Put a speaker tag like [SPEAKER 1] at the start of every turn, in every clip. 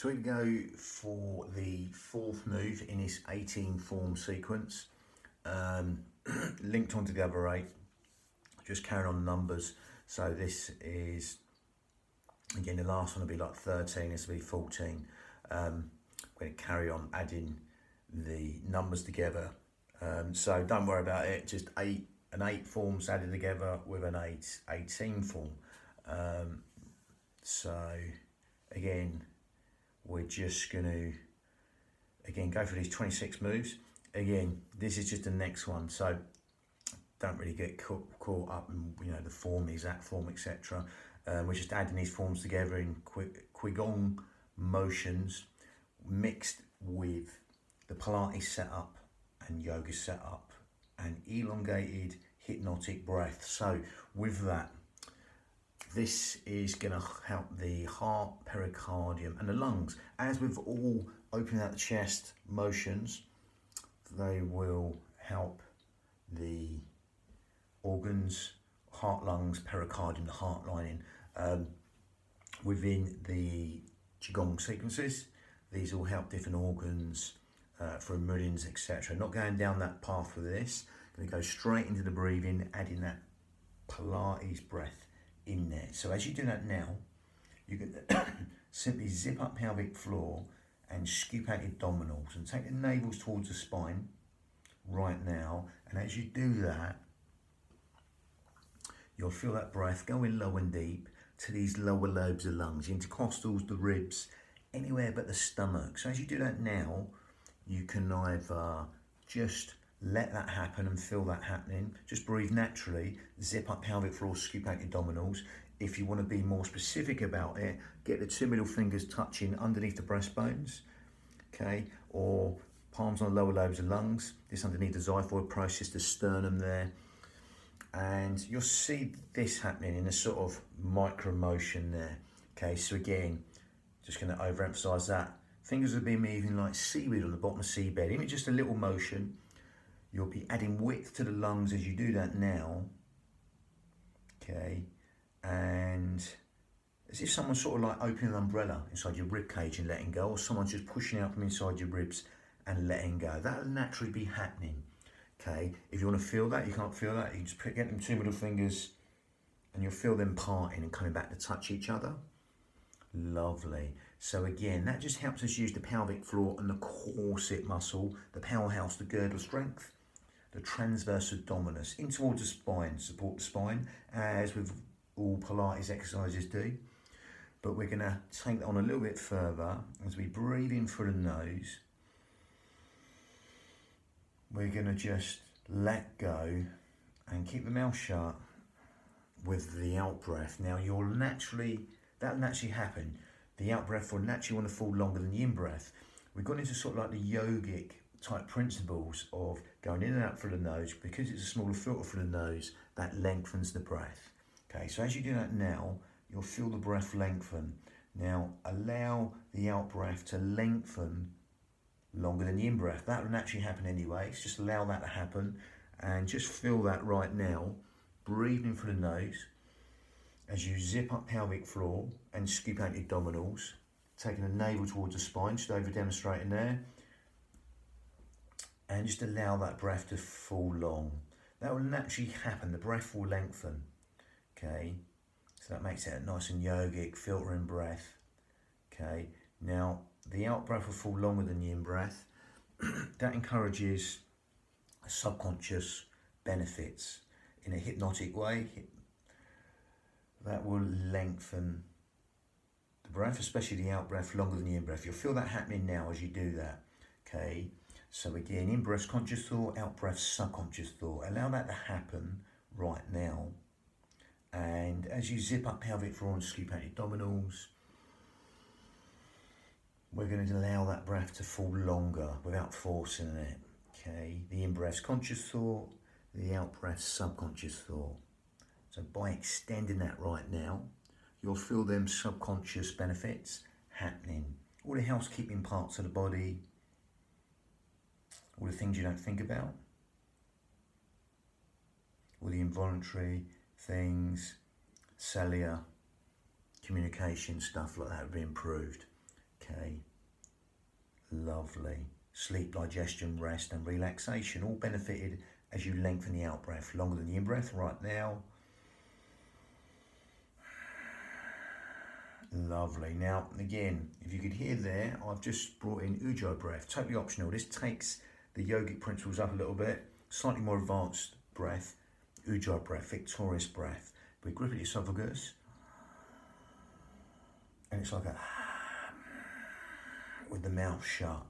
[SPEAKER 1] So we go for the fourth move in this 18 form sequence, um, linked onto the other eight, just carrying on numbers. So this is, again, the last one will be like 13, this will be 14. Um, we're going to carry on adding the numbers together. Um, so don't worry about it, just eight an eight forms added together with an eight, 18 form. Um, so again, we're just going to again go for these 26 moves. Again this is just the next one so don't really get caught, up in you know the form the exact form etc um, we're just adding these forms together in qigong motions mixed with the pilates setup and yoga setup and elongated hypnotic breath. So with that this is going to help the heart, pericardium, and the lungs. As with all opening out the chest motions, they will help the organs, heart, lungs, pericardium, the heart lining um, within the Qigong sequences. These will help different organs uh, for meridians, etc. Not going down that path with this. Going to go straight into the breathing, adding that Pilates breath in there. So as you do that now, you can simply zip up pelvic floor and scoop out abdominals and take the navels towards the spine right now. And as you do that, you'll feel that breath going low and deep to these lower lobes of lungs, intercostals, the ribs, anywhere but the stomach. So as you do that now, you can either just let that happen and feel that happening. Just breathe naturally, zip up pelvic floor, scoop out your abdominals. If you want to be more specific about it, get the two middle fingers touching underneath the breastbones, okay, or palms on the lower lobes of lungs, this underneath the xiphoid process, the sternum there. And you'll see this happening in a sort of micro motion there. Okay, so again, just going to overemphasize that. Fingers will be moving like seaweed on the bottom of seabed, even just a little motion You'll be adding width to the lungs as you do that now. Okay, and as if someone's sort of like opening an umbrella inside your rib cage and letting go, or someone's just pushing out from inside your ribs and letting go. That'll naturally be happening. Okay, if you want to feel that, you can't feel that, you just get them two middle fingers and you'll feel them parting and coming back to touch each other. Lovely. So again, that just helps us use the pelvic floor and the corset muscle, the powerhouse, the girdle strength the transverse abdominis in towards the spine, support the spine, as with all Pilates exercises do. But we're going to take that on a little bit further as we breathe in through the nose. We're going to just let go and keep the mouth shut with the out breath. Now you'll naturally, that'll naturally happen. The out breath will naturally want to fall longer than the in breath. We've gone into sort of like the yogic type principles of going in and out through the nose, because it's a smaller filter through the nose, that lengthens the breath. Okay, so as you do that now, you'll feel the breath lengthen. Now, allow the out breath to lengthen longer than the in breath. That will naturally happen anyway. Just allow that to happen and just feel that right now. Breathing through the nose as you zip up pelvic floor and scoop out your abdominals. Taking the navel towards the spine, just over demonstrating there and just allow that breath to fall long. That will naturally happen, the breath will lengthen, okay? So that makes it nice and yogic, filtering breath, okay? Now, the out breath will fall longer than the in breath. that encourages subconscious benefits in a hypnotic way. That will lengthen the breath, especially the out breath, longer than the in breath. You'll feel that happening now as you do that, okay? So again, in breath conscious thought, out breath subconscious thought. Allow that to happen right now. And as you zip up pelvic floor and scoop out your abdominals, we're going to allow that breath to fall longer without forcing it. Okay, the in breath conscious thought, the out breath subconscious thought. So by extending that right now, you'll feel them subconscious benefits happening. All the housekeeping parts of the body, all the things you don't think about, all the involuntary things, cellular, communication, stuff like that would be improved. Okay, lovely. Sleep, digestion, rest, and relaxation all benefited as you lengthen the out breath longer than the in breath right now. Lovely. Now, again, if you could hear there, I've just brought in Ujjayi breath, totally optional. This takes the yogic principles up a little bit, slightly more advanced breath, Ujjayi breath, victorious breath. We grip at esophagus, and it's like a with the mouth shut.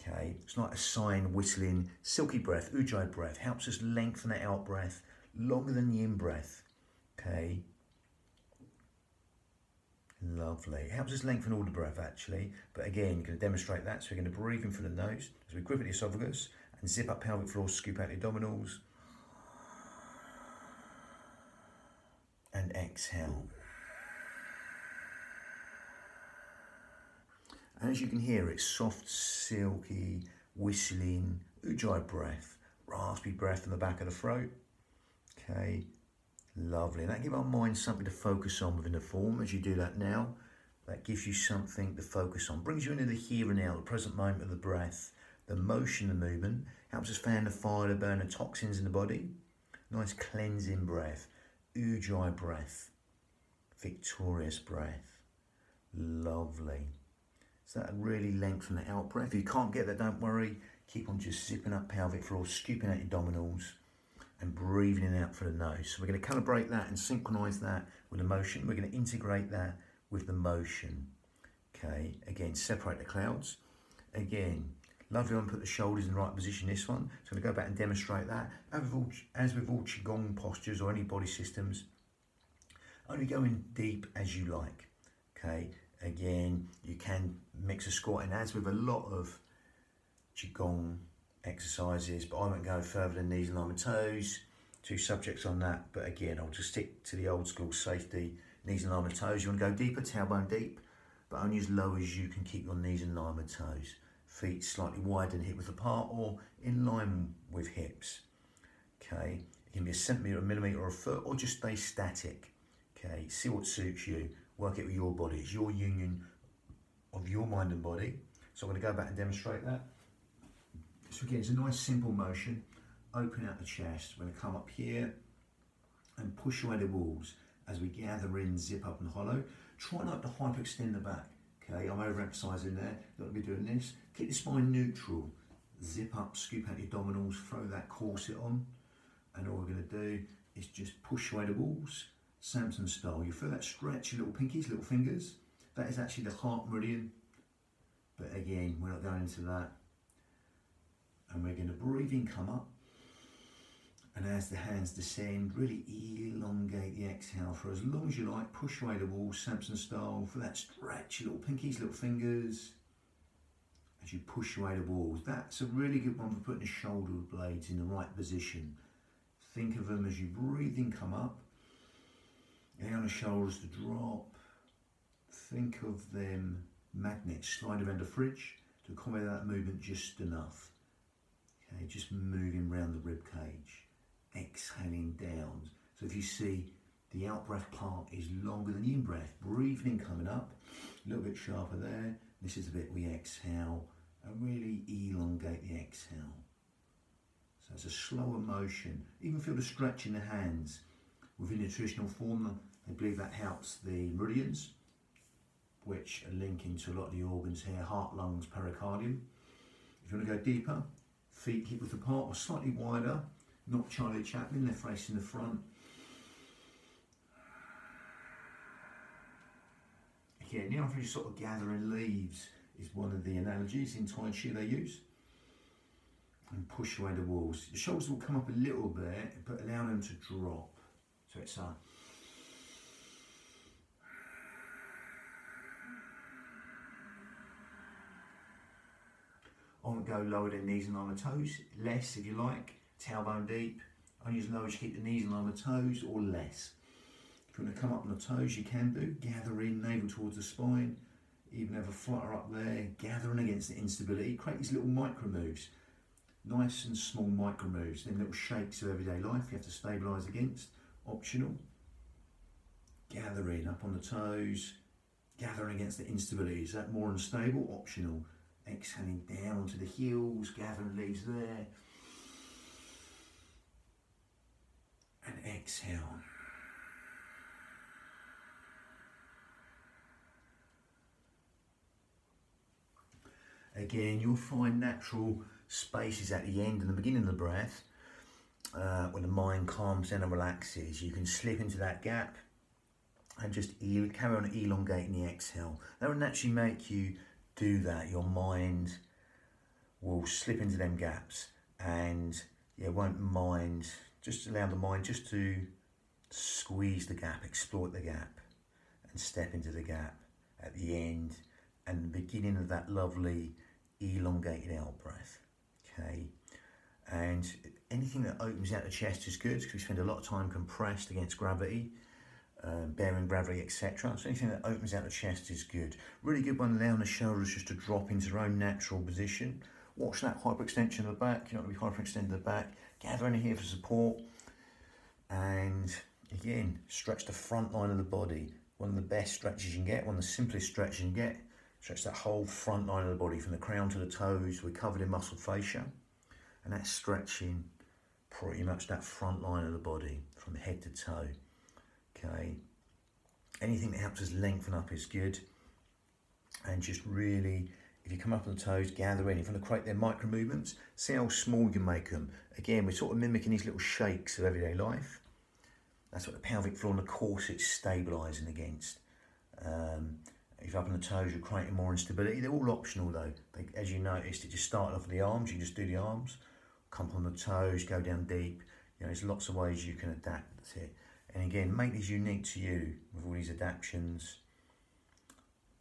[SPEAKER 1] Okay, it's like a sign whistling, silky breath, Ujjayi breath, helps us lengthen the out breath longer than the in breath. Okay, Lovely. It helps us lengthen all the breath actually, but again, you're going to demonstrate that. So we're going to breathe in through the nose as we grip at the esophagus and zip up pelvic floor, scoop out the abdominals. And exhale. And as you can hear, it's soft, silky, whistling, ujjayi breath, raspy breath from the back of the throat. Okay, Lovely. And that gives our mind something to focus on within the form as you do that now. That gives you something to focus on. Brings you into the here and now, the present moment of the breath, the motion, the movement. Helps us fan the fire to burn the toxins in the body. Nice cleansing breath. Ujjayi breath. Victorious breath. Lovely. So that really lengthen the out breath. If you can't get that, don't worry. Keep on just zipping up pelvic floor, scooping out your abdominals and breathing in out for the nose. So we're going to calibrate that and synchronize that with the motion. We're going to integrate that with the motion. Okay, again, separate the clouds. Again, lovely one, put the shoulders in the right position, this one. So I'm going to go back and demonstrate that. As with all, as with all Qigong postures or any body systems, only go in deep as you like. Okay, again, you can mix a squat and as with a lot of Qigong exercises, but I won't go further than knees and line and toes. Two subjects on that, but again, I'll just stick to the old school safety, knees and line and toes. You want to go deeper, tailbone deep, but only as low as you can keep your knees and line with toes. Feet slightly wider than hip width apart or in line with hips. Okay, it can be a centimetre, a millimetre or a foot, or just stay static. Okay, see what suits you. Work it with your body. It's your union of your mind and body. So I'm going to go back and demonstrate that. So again, it's a nice simple motion. Open out the chest. We're going to come up here and push away the walls as we gather in, zip up and hollow. Try not to hyperextend the back. Okay, I'm overemphasizing there. Got to be doing this. Keep the spine neutral. Zip up, scoop out your abdominals, throw that corset on. And all we're going to do is just push away the walls, Samson style. You feel that stretch, your little pinkies, little fingers. That is actually the heart meridian. But again, we're not going into that and we're going to breathe in, come up. And as the hands descend, really elongate the exhale for as long as you like. Push away the wall, Samson style, for that stretch, little pinkies, little fingers. As you push away the walls. That's a really good one for putting the shoulder blades in the right position. Think of them as you breathe in, come up. Allow the shoulders to drop. Think of them magnets sliding around the fridge to accommodate that movement just enough. Okay, just moving around the rib cage, exhaling down. So if you see the out breath part is longer than the in breath, breathing in coming up, a little bit sharper there. This is the bit we exhale and really elongate the exhale. So it's a slower motion. Even feel the stretch in the hands. Within the traditional form, they believe that helps the meridians, which are linking to a lot of the organs here, heart, lungs, pericardium. If you want to go deeper, feet hip width apart or slightly wider, not Charlie Chaplin, they're facing the front. Again, if you sort of gathering leaves is one of the analogies in Tai Chi they use. And push away the walls. The shoulders will come up a little bit, but allow them to drop. So it's a Won't go lower than knees and on the toes, less if you like, tailbone deep, only as low as you keep the knees and on the toes or less. If you want to come up on the toes, you can do. Gather in, navel towards the spine, even have a flutter up there, gathering against the instability. Create these little micro moves, nice and small micro moves, then little shakes of everyday life you have to stabilise against, optional. Gathering up on the toes, gathering against the instability. Is that more unstable? Optional. Exhaling down to the heels, gathering leaves there. And exhale. Again, you'll find natural spaces at the end and the beginning of the breath uh, when the mind calms down and relaxes. You can slip into that gap and just carry on elongating the exhale. That will naturally make you do that. Your mind will slip into them gaps and yeah, won't mind. Just allow the mind just to squeeze the gap, exploit the gap, and step into the gap at the end and the beginning of that lovely elongated out breath. Okay, and anything that opens out the chest is good because we spend a lot of time compressed against gravity. Um, bearing gravity, etc. So anything that opens out the chest is good. Really good one allowing the shoulders just to drop into their own natural position. Watch that hyperextension of the back. You're not going to be hyperextended the back. Gather in here for support. And again, stretch the front line of the body. One of the best stretches you can get, one of the simplest stretches you can get. Stretch that whole front line of the body from the crown to the toes. We're covered in muscle fascia. And that's stretching pretty much that front line of the body from head to toe. Okay. Anything that helps us lengthen up is good. And just really, if you come up on the toes, gather in. If you want to create their micro movements, see how small you can make them. Again, we're sort of mimicking these little shakes of everyday life. That's what the pelvic floor and the corset's stabilising against. Um, if you're up on the toes, you're creating more instability. They're all optional though. They, as you noticed, it just started off with the arms. You just do the arms, come on the toes, go down deep. You know, there's lots of ways you can adapt it. And again, make these unique to you with all these adaptations.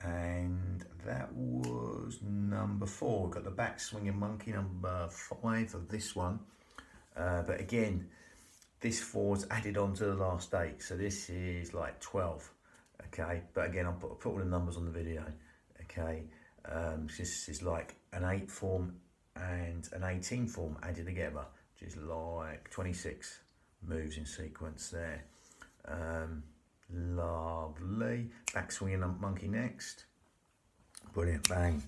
[SPEAKER 1] And that was number four. We've got the back swinging monkey, number five of this one. Uh, but again, this four's added on to the last eight. So this is like 12 okay but again I'll put, I'll put all the numbers on the video okay um, this is like an 8 form and an 18 form added together which is like 26 moves in sequence there. Um, lovely. Back swinging monkey next. Brilliant bang